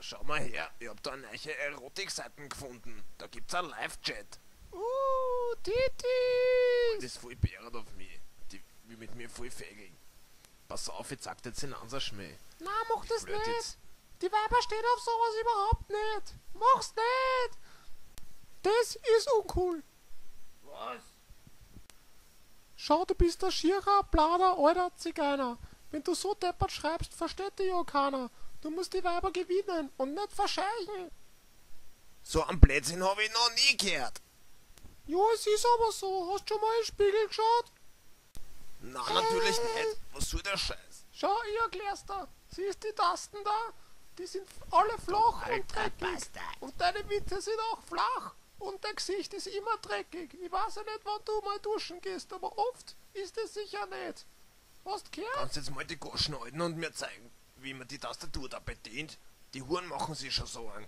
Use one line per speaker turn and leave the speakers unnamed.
Schau mal her, ich hab da neue Erotikseiten gefunden. Da gibt's einen Live-Chat.
Uh, Titi!
Das ist voll bäret auf mich. Die will mit mir voll fägeln. Pass auf, ich dir jetzt in unser Schmäh.
Na, mach das
blöd
nicht.
jetzt.
Die Weiber stehen auf sowas überhaupt nicht. Mach's nicht. Das ist uncool.
Was?
Schau, du bist ein schierer, blader, alter Zigeuner. Wenn du so deppert schreibst, versteht dich ja keiner. Du musst die Weiber gewinnen und nicht verscheichen.
So einen Blödsinn hab ich noch nie gehört.
Ja, es ist aber so. Hast schon mal in den Spiegel geschaut?
Na, natürlich nicht. Was soll der Scheiß?
Schau, ich erklär's dir. Siehst die Tasten da? Die sind alle flach und dreckig. Und deine Witze sind auch flach. Und dein Gesicht ist immer dreckig. Ich weiß ja nicht, wann du mal duschen gehst, aber oft ist es sicher nicht. Hast du gehört?
Kannst jetzt mal die Goschen halten und mir zeigen, wie man die Tastatur da bedient? Die Huren machen sich schon so an.